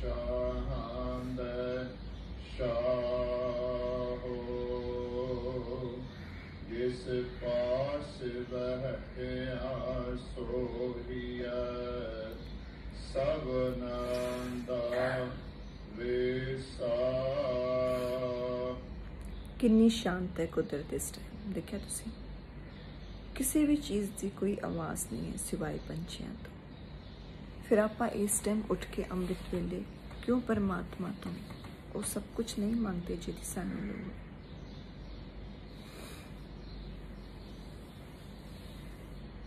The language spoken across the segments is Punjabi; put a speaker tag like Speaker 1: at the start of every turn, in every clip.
Speaker 1: ਸ਼ਾਹੰਦ ਸ਼ਾਹੋ ਜਿਸ ਪਾਸ ਬਹਿਆ ਸੋਹੀਐ ਸਭਨਾਂ ਦਾ ਵਿਸਾ
Speaker 2: ਕਿੰਨੀ ਸ਼ਾਂਤ ਹੈ ਕੁਦਰਤ ਇਸ ਟਾਈਮ ਦੇਖਿਆ ਤੁਸੀਂ? ਕਿਸੇ ਵੀ ਚੀਜ਼ ਦੀ ਕੋਈ ਆਵਾਜ਼ ਨਹੀਂ ਹੈ ਸਿਵਾਏ ਪੰਛੀਆਂ ਤੋਂ। ਫਿਰ ਆਪਾਂ ਇਸ ਟਾਈਮ ਉੱਠ ਕੇ ਅੰਮ੍ਰਿਤ ਵੇਲੇ ਕਿਉਂ ਪਰਮਾਤਮਾ ਤੋਂ ਉਹ ਸਭ ਕੁਝ ਨਹੀਂ ਮੰਗਦੇ ਜਿਹਦੀ ਸਾਨੂੰ ਲੋੜ ਹੈ?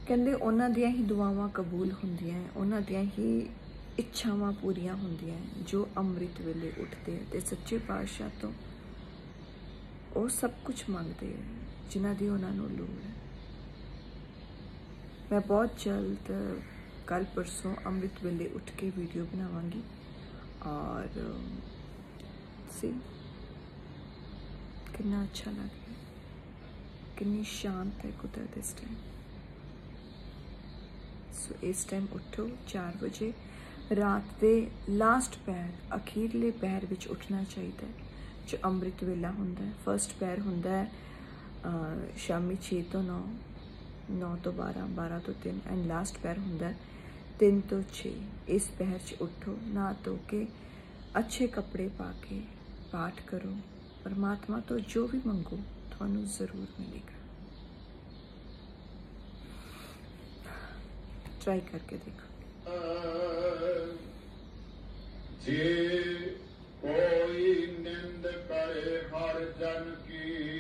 Speaker 2: ਕਹਿੰਦੇ ਉਹਨਾਂ ਦੀਆਂ ਹੀ ਦੁਆਵਾਂ ਕਬੂਲ ਹੁੰਦੀਆਂ ਉਹਨਾਂ ਦੀਆਂ ਹੀ ਇੱਛਾਵਾਂ ਪੂਰੀਆਂ ਹੁੰਦੀਆਂ ਜੋ ਅੰਮ੍ਰਿਤ ਵੇਲੇ ਉੱਠਦੇ ਹੈ ਤੇ ਸੱਚੇ ਪਾਤਸ਼ਾਹ ਤੋਂ ਉਹ ਸਭ ਕੁਝ ਮੰਗਦੇ ਹੈ, ਜਿਨ੍ਹਾਂ ਦੀ ਉਹਨਾਂ ਨੂੰ ਲੋੜ ਹੈ। ਮੈਂ ਬਹੁਤ ਜਲਦ ਕੱਲ ਪਰਸੋਂ ਅੰਮ੍ਰਿਤ ਵੇਲੇ ਉੱਠ ਕੇ ਵੀਡੀਓ ਬਣਾਵਾਂਗੀ। ਔਰ ਸੀ ਕਿੰਨਾ ਅੱਛਾ ਲੱਗ ਰਿਹਾ। ਕਿੰਨੀ ਸ਼ਾਂਤ ਹੈ ਕੁਦਰਤ ਇਸ ਟਾਈਮ ਸੋ ਇਸ ਟਾਈਮ ਉੱਠੋ 4 ਵਜੇ। ਰਾਤ ਦੇ ਲਾਸਟ ਪੈਰ, ਅਖੀਰਲੇ ਪੈਰ ਵਿੱਚ ਉੱਠਣਾ ਚਾਹੀਦਾ ਹੈ, ਜੋ ਅੰਮ੍ਰਿਤ ਵੇਲਾ ਹੁੰਦਾ ਹੈ। ਫਰਸਟ ਪੈਰ ਹੁੰਦਾ ਹੈ ਸ਼ਾਮੀ 6 ਤੋਂ 9 9 ਤੋਂ 12 12 ਤੋਂ 3 ਐਂਡ ਲਾਸਟ ਪੈਰ ਹੁੰਦਾ ਹੈ। तीन तो छे, इस पहर च उठो, ना तो के अच्छे कपड़े पाके पाठ करो। परमात्मा तो जो भी मंगो, थानू ज़रूर मिलेगा। ट्राई करके देखो। जी
Speaker 1: कोई निंद करे हर जन की